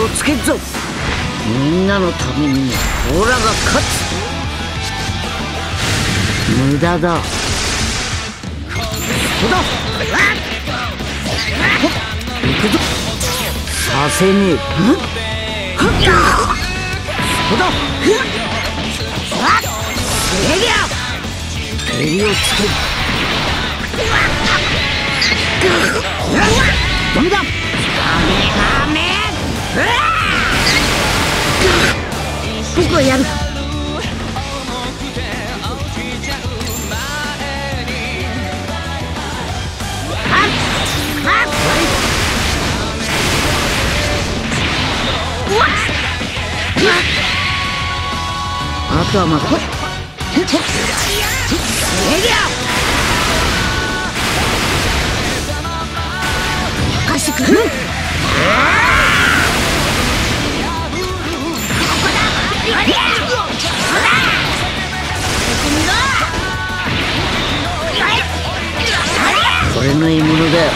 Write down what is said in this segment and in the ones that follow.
をつけるぞ。みんなのためにオラが勝つ。無駄だ。だ行くぞ。させねえ。そうだをつける僕はやる。あとはまだ任しくれこれの獲物だよ。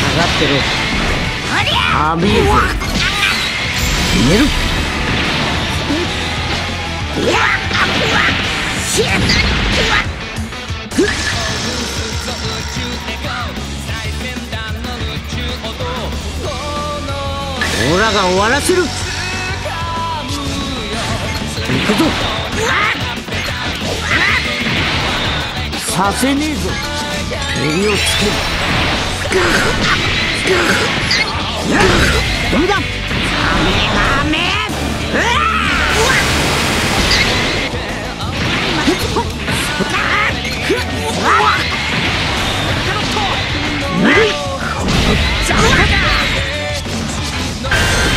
下がってろ。アビーズ。寝る。オラが終わらせるさせねえぞ。蹴りをつけるダメだ受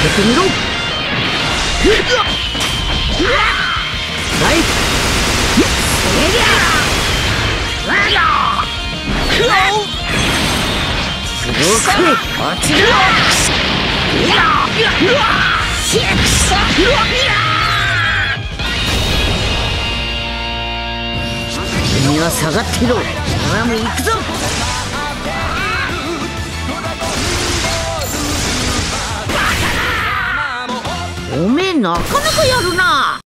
けてみろはい君は下がっていろ俺も行くぞ。おめえなかなかやるな。